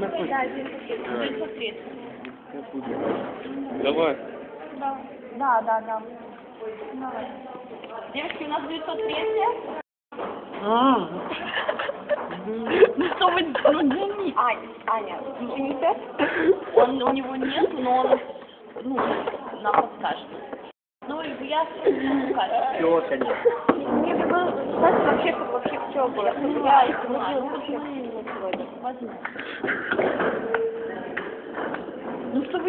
наркотики. Да, 930. Давай. Да, да, да. да. Давай. Девочки, у нас 903. А, Ну что вы, ну Денис. Аня, Аня, извините. Он, у него нет, но он, ну, нам подскажет. Ну, и я все, конечно. Мне бы было, знаете, вообще, вообще все было. Я, бы было вообще, возьму. Ну, чтобы